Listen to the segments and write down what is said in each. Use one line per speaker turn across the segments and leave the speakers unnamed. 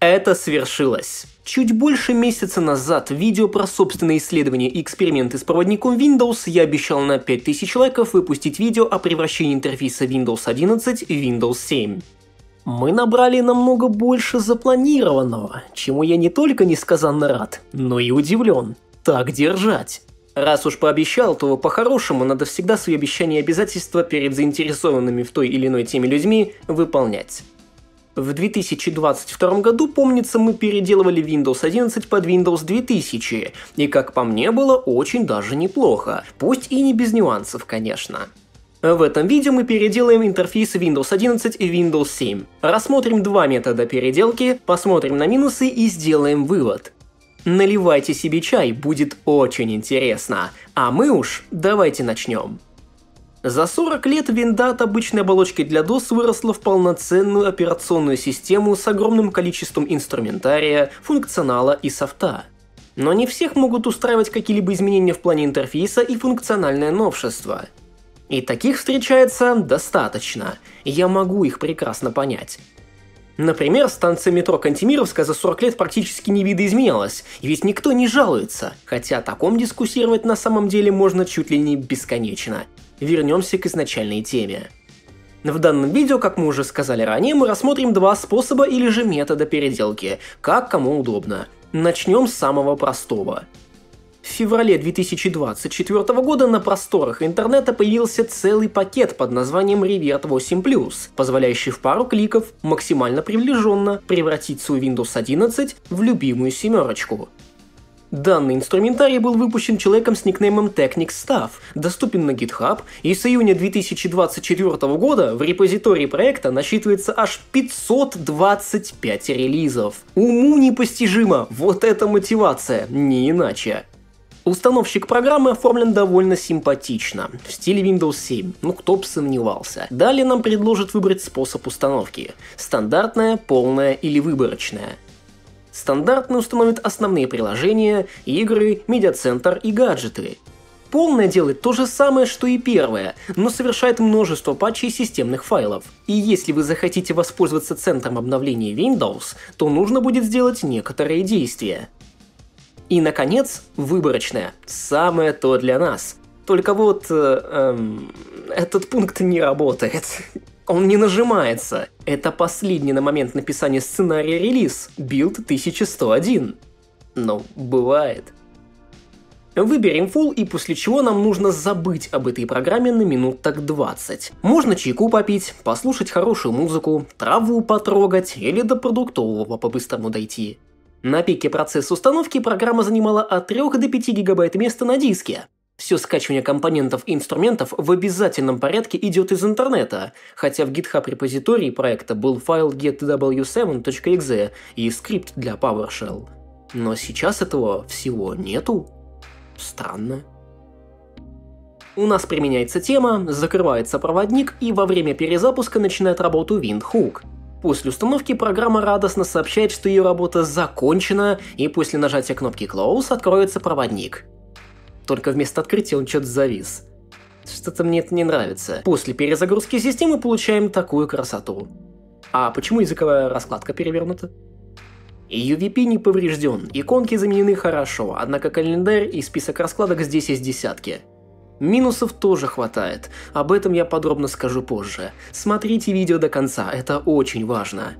Это свершилось. Чуть больше месяца назад видео про собственные исследования и эксперименты с проводником Windows я обещал на 5000 лайков выпустить видео о превращении интерфейса Windows 11 в Windows 7. Мы набрали намного больше запланированного, чему я не только несказанно рад, но и удивлен. Так держать. Раз уж пообещал, то по-хорошему надо всегда свои обещания и обязательства перед заинтересованными в той или иной теме людьми выполнять. В 2022 году, помнится, мы переделывали Windows 11 под Windows 2000, и как по мне было очень даже неплохо, пусть и не без нюансов, конечно. В этом видео мы переделаем интерфейсы Windows 11 и Windows 7. Рассмотрим два метода переделки, посмотрим на минусы и сделаем вывод. Наливайте себе чай, будет очень интересно. А мы уж давайте начнем. За 40 лет винда от обычной оболочки для DOS выросла в полноценную операционную систему с огромным количеством инструментария, функционала и софта. Но не всех могут устраивать какие-либо изменения в плане интерфейса и функциональное новшество. И таких встречается достаточно, я могу их прекрасно понять. Например, станция метро Кантемировская за 40 лет практически не видоизменялась, и ведь никто не жалуется, хотя о таком дискуссировать на самом деле можно чуть ли не бесконечно – вернемся к изначальной теме. В данном видео, как мы уже сказали ранее, мы рассмотрим два способа или же метода переделки, как кому удобно. Начнем с самого простого. В феврале 2024 года на просторах интернета появился целый пакет под названием Revert 8+, позволяющий в пару кликов максимально приближенно превратить свой Windows 11 в любимую семерочку. Данный инструментарий был выпущен человеком с никнеймом Technic Staff, доступен на GitHub, и с июня 2024 года в репозитории проекта насчитывается аж 525 релизов. Уму непостижимо, вот это мотивация, не иначе. Установщик программы оформлен довольно симпатично, в стиле Windows 7, ну кто бы сомневался. Далее нам предложат выбрать способ установки. Стандартная, полная или выборочная. Стандартно установит основные приложения, игры, медиацентр и гаджеты. Полное делает то же самое, что и первое, но совершает множество патчей системных файлов. И если вы захотите воспользоваться центром обновления Windows, то нужно будет сделать некоторые действия. И, наконец, выборочное. Самое то для нас. Только вот э, эм, этот пункт не работает. Он не нажимается. Это последний на момент написания сценария релиз, билд 1101. Но бывает. Выберем Full и после чего нам нужно забыть об этой программе на минут так 20. Можно чайку попить, послушать хорошую музыку, траву потрогать или до продуктового по-быстрому дойти. На пике процесса установки программа занимала от 3 до 5 гигабайт места на диске, все скачивание компонентов и инструментов в обязательном порядке идет из интернета, хотя в GitHub репозитории проекта был файл getw7.exe и скрипт для PowerShell. Но сейчас этого всего нету. Странно. У нас применяется тема, закрывается проводник и во время перезапуска начинает работу Windhook. После установки программа радостно сообщает, что ее работа закончена, и после нажатия кнопки Close откроется проводник – только вместо открытия он что-то завис. Что-то мне это не нравится. После перезагрузки системы получаем такую красоту. А почему языковая раскладка перевернута? UVP не поврежден, иконки заменены хорошо, однако календарь и список раскладок здесь есть десятки. Минусов тоже хватает, об этом я подробно скажу позже. Смотрите видео до конца, это очень важно.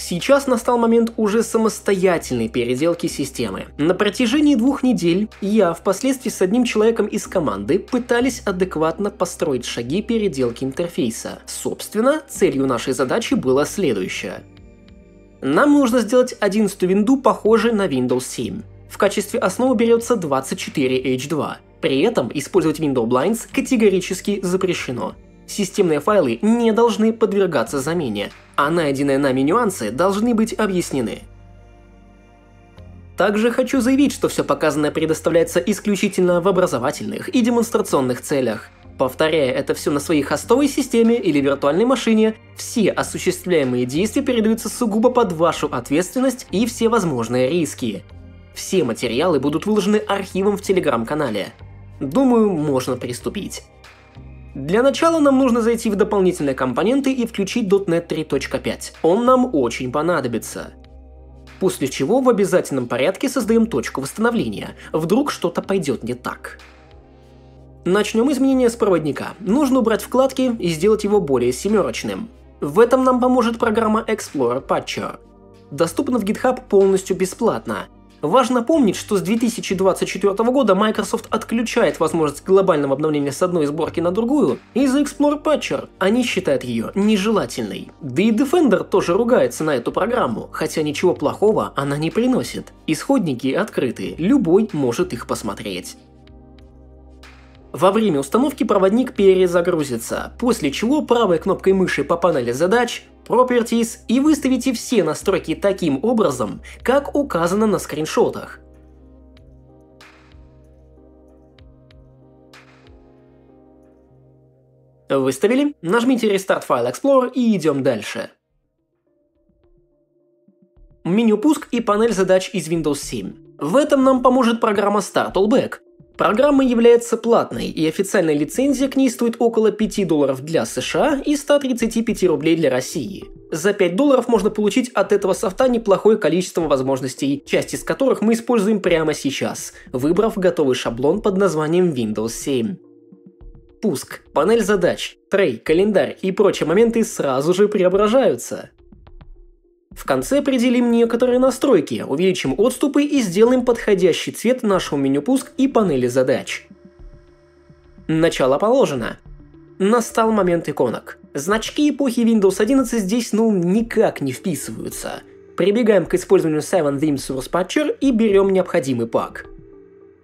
Сейчас настал момент уже самостоятельной переделки системы. На протяжении двух недель я впоследствии с одним человеком из команды пытались адекватно построить шаги переделки интерфейса. Собственно, целью нашей задачи было следующее. Нам нужно сделать 11 винду похожей на Windows 7. В качестве основы берется 24H2. При этом использовать Windows Blinds категорически запрещено системные файлы не должны подвергаться замене, а найденные нами нюансы должны быть объяснены. Также хочу заявить, что все показанное предоставляется исключительно в образовательных и демонстрационных целях. Повторяя это все на своей хостовой системе или виртуальной машине, все осуществляемые действия передаются сугубо под вашу ответственность и все возможные риски. Все материалы будут выложены архивом в телеграм-канале. Думаю, можно приступить. Для начала нам нужно зайти в дополнительные компоненты и включить .NET 3.5. Он нам очень понадобится. После чего в обязательном порядке создаем точку восстановления. Вдруг что-то пойдет не так. Начнем изменения с проводника. Нужно убрать вкладки и сделать его более семерочным. В этом нам поможет программа Explorer Patcher. Доступна в GitHub полностью бесплатно. Важно помнить, что с 2024 года Microsoft отключает возможность глобального обновления с одной сборки на другую из-за Explorer Patcher. Они считают ее нежелательной. Да и Defender тоже ругается на эту программу, хотя ничего плохого она не приносит. Исходники открыты, любой может их посмотреть. Во время установки проводник перезагрузится, после чего правой кнопкой мыши по панели задач Properties и выставите все настройки таким образом, как указано на скриншотах. Выставили? Нажмите Restart File Explorer и идем дальше. Меню пуск и панель задач из Windows 7. В этом нам поможет программа Startleback, Программа является платной, и официальная лицензия к ней стоит около 5 долларов для США и 135 рублей для России. За 5 долларов можно получить от этого софта неплохое количество возможностей, часть из которых мы используем прямо сейчас, выбрав готовый шаблон под названием Windows 7. Пуск, панель задач, трей, календарь и прочие моменты сразу же преображаются. В конце определим некоторые настройки, увеличим отступы и сделаем подходящий цвет нашему меню пуск и панели задач. Начало положено. Настал момент иконок. Значки эпохи Windows 11 здесь ну никак не вписываются. Прибегаем к использованию 7 Theme Source Patcher и берем необходимый пак.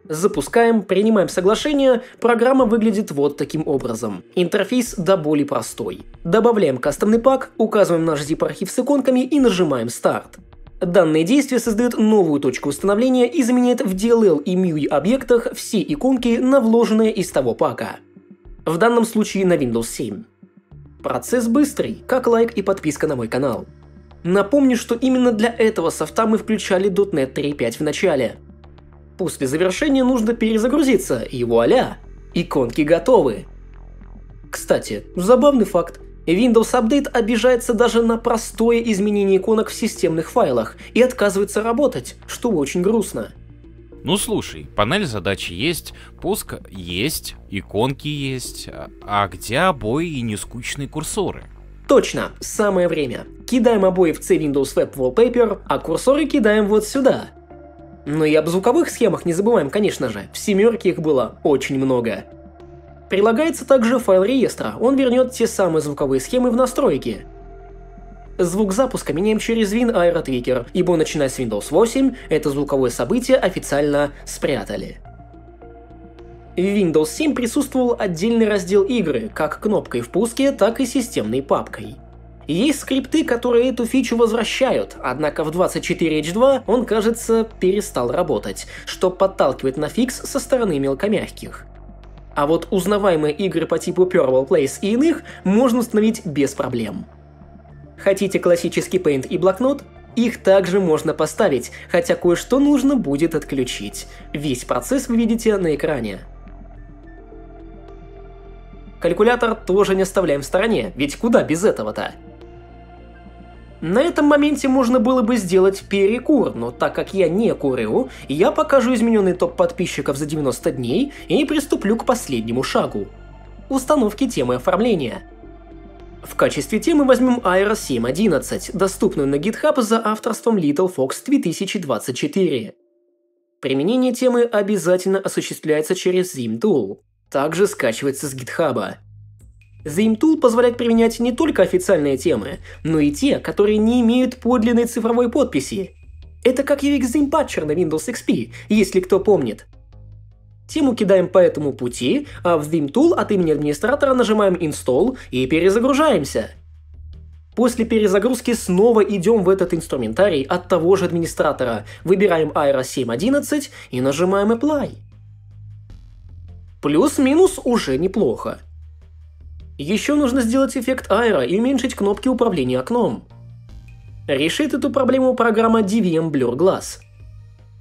Запускаем, принимаем соглашение, программа выглядит вот таким образом. Интерфейс до боли простой. Добавляем кастомный пак, указываем наш zip-архив с иконками и нажимаем старт. Данное действие создает новую точку установления и заменяет в DLL и MIUI объектах все иконки на вложенные из того пака. В данном случае на Windows 7. Процесс быстрый, как лайк и подписка на мой канал. Напомню, что именно для этого софта мы включали .NET 3.5 в начале. После завершения нужно перезагрузиться, и вуаля! Иконки готовы. Кстати, забавный факт. Windows Update обижается даже на простое изменение иконок в системных файлах и отказывается работать, что очень грустно.
Ну слушай, панель задач есть, пуск есть, иконки есть, а где обои и нескучные курсоры?
Точно, самое время. Кидаем обои в C Windows Web Wallpaper, а курсоры кидаем вот сюда. Но и об звуковых схемах не забываем, конечно же. В семерке их было очень много. Прилагается также файл реестра, он вернет те самые звуковые схемы в настройки. Звук запуска меняем через Win Aero Tweaker, ибо начиная с Windows 8 это звуковое событие официально спрятали. В Windows 7 присутствовал отдельный раздел игры, как кнопкой в пуске, так и системной папкой. Есть скрипты, которые эту фичу возвращают, однако в 24H2 он, кажется, перестал работать, что подталкивает на фикс со стороны мелкомягких. А вот узнаваемые игры по типу Purple Place и иных можно установить без проблем. Хотите классический Paint и блокнот? Их также можно поставить, хотя кое-что нужно будет отключить. Весь процесс вы видите на экране. Калькулятор тоже не оставляем в стороне, ведь куда без этого-то? На этом моменте можно было бы сделать перекур, но так как я не курю, я покажу измененный топ подписчиков за 90 дней и приступлю к последнему шагу – установке темы оформления. В качестве темы возьмем Aero 7.11, доступную на GitHub за авторством Little Fox 2024. Применение темы обязательно осуществляется через Zim Tool. Также скачивается с GitHub. Theme Tool позволяет применять не только официальные темы, но и те, которые не имеют подлинной цифровой подписи. Это как UX Patcher на Windows XP, если кто помнит. Тему кидаем по этому пути, а в Theme Tool от имени администратора нажимаем Install и перезагружаемся. После перезагрузки снова идем в этот инструментарий от того же администратора, выбираем Aero 7.11 и нажимаем Apply. Плюс-минус уже неплохо. Еще нужно сделать эффект аэро и уменьшить кнопки управления окном. Решит эту проблему программа DVM Blur Glass.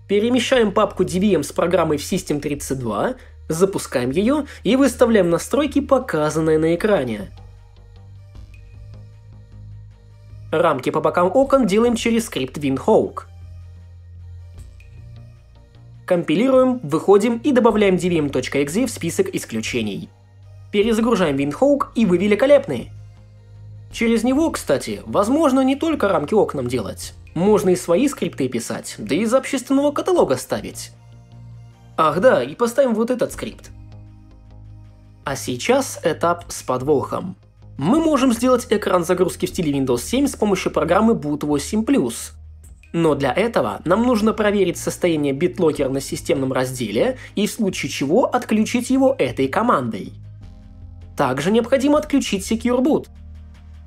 Перемещаем папку DVM с программой в System32, Запускаем ее и выставляем настройки, показанные на экране. Рамки по бокам окон делаем через скрипт WinHawk. Компилируем, выходим и добавляем dvm.exe в список исключений. Перезагружаем WinHawk и вы великолепны! Через него, кстати, возможно не только рамки окнам делать. Можно и свои скрипты писать, да и из общественного каталога ставить. Ах да, и поставим вот этот скрипт. А сейчас этап с подвохом. Мы можем сделать экран загрузки в стиле Windows 7 с помощью программы Boot 8+. Но для этого нам нужно проверить состояние BitLocker на системном разделе и в случае чего отключить его этой командой. Также необходимо отключить Secure Boot.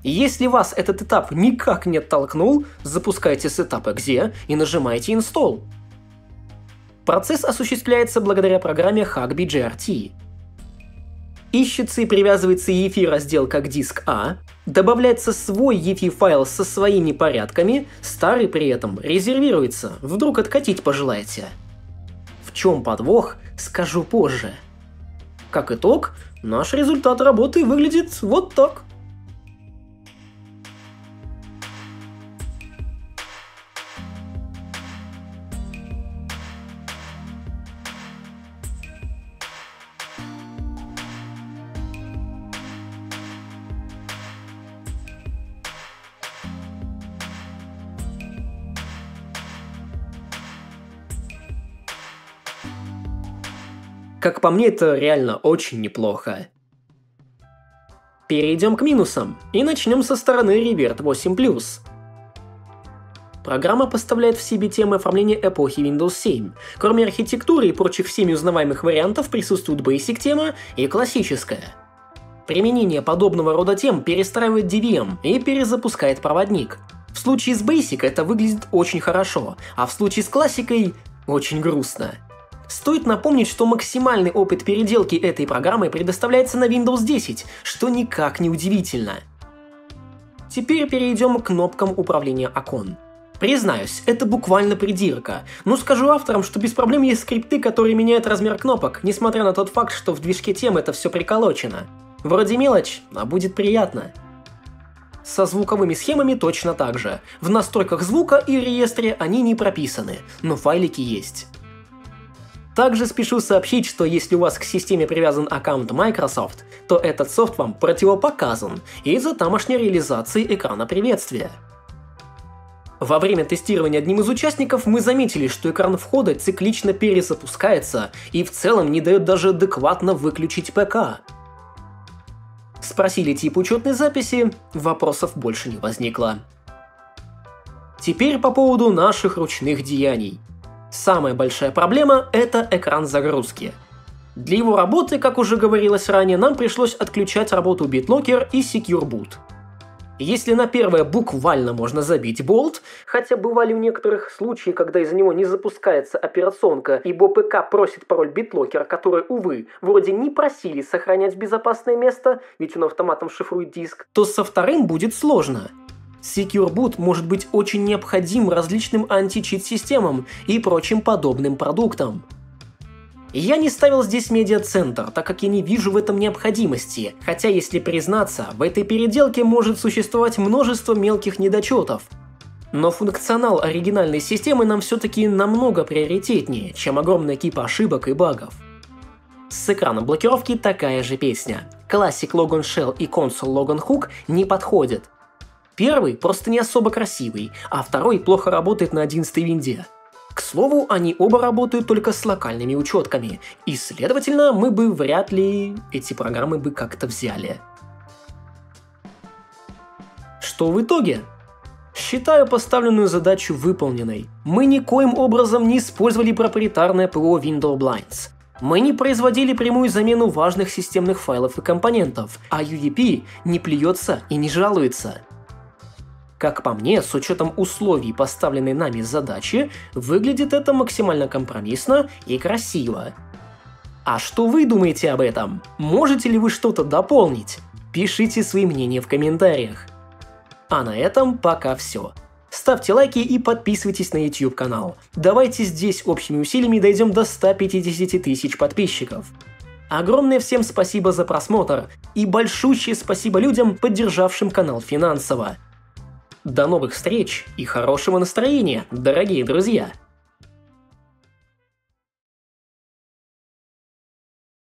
Если вас этот этап никак не оттолкнул, запускайте Setup .exe и нажимайте Install. Процесс осуществляется благодаря программе HackBGRT. Ищется и привязывается EFI раздел как диск А, добавляется свой EFI файл со своими порядками, старый при этом резервируется, вдруг откатить пожелаете. В чем подвох, скажу позже. Как итог, наш результат работы выглядит вот так. Как по мне, это реально очень неплохо. Перейдем к минусам и начнем со стороны Revert 8+. Программа поставляет в себе темы оформления эпохи Windows 7. Кроме архитектуры и прочих всеми узнаваемых вариантов присутствует Basic тема и классическая. Применение подобного рода тем перестраивает DVM и перезапускает проводник. В случае с Basic это выглядит очень хорошо, а в случае с классикой очень грустно. Стоит напомнить, что максимальный опыт переделки этой программы предоставляется на Windows 10, что никак не удивительно. Теперь перейдем к кнопкам управления окон. Признаюсь, это буквально придирка, но скажу авторам, что без проблем есть скрипты, которые меняют размер кнопок, несмотря на тот факт, что в движке тем это все приколочено. Вроде мелочь, а будет приятно. Со звуковыми схемами точно так же. В настройках звука и реестре они не прописаны, но файлики есть. Также спешу сообщить, что если у вас к системе привязан аккаунт Microsoft, то этот софт вам противопоказан из-за тамошней реализации экрана приветствия. Во время тестирования одним из участников мы заметили, что экран входа циклично перезапускается и в целом не дает даже адекватно выключить ПК. Спросили тип учетной записи, вопросов больше не возникло. Теперь по поводу наших ручных деяний. Самая большая проблема – это экран загрузки. Для его работы, как уже говорилось ранее, нам пришлось отключать работу BitLocker и Secure Boot. Если на первое буквально можно забить болт, хотя бывали в некоторых случаях, когда из-за него не запускается операционка, ибо ПК просит пароль BitLocker, который, увы, вроде не просили сохранять в безопасное место, ведь он автоматом шифрует диск, то со вторым будет сложно. Secure Boot может быть очень необходим различным античит-системам и прочим подобным продуктам. Я не ставил здесь медиа-центр, так как я не вижу в этом необходимости, хотя, если признаться, в этой переделке может существовать множество мелких недочетов. Но функционал оригинальной системы нам все-таки намного приоритетнее, чем огромная кипа ошибок и багов. С экраном блокировки такая же песня. Classic Logan Shell и Console Logan Hook не подходят, Первый просто не особо красивый, а второй плохо работает на 11 винде. К слову, они оба работают только с локальными учетками, и, следовательно, мы бы вряд ли эти программы бы как-то взяли. Что в итоге? Считаю поставленную задачу выполненной. Мы никоим образом не использовали проприетарное ПО Windows Blinds. Мы не производили прямую замену важных системных файлов и компонентов, а UEP не плюется и не жалуется. Как по мне, с учетом условий поставленной нами задачи, выглядит это максимально компромиссно и красиво. А что вы думаете об этом? Можете ли вы что-то дополнить? Пишите свои мнения в комментариях. А на этом пока все. Ставьте лайки и подписывайтесь на YouTube канал. Давайте здесь общими усилиями дойдем до 150 тысяч подписчиков. Огромное всем спасибо за просмотр и большущее спасибо людям, поддержавшим канал финансово. До новых встреч и хорошего настроения, дорогие друзья!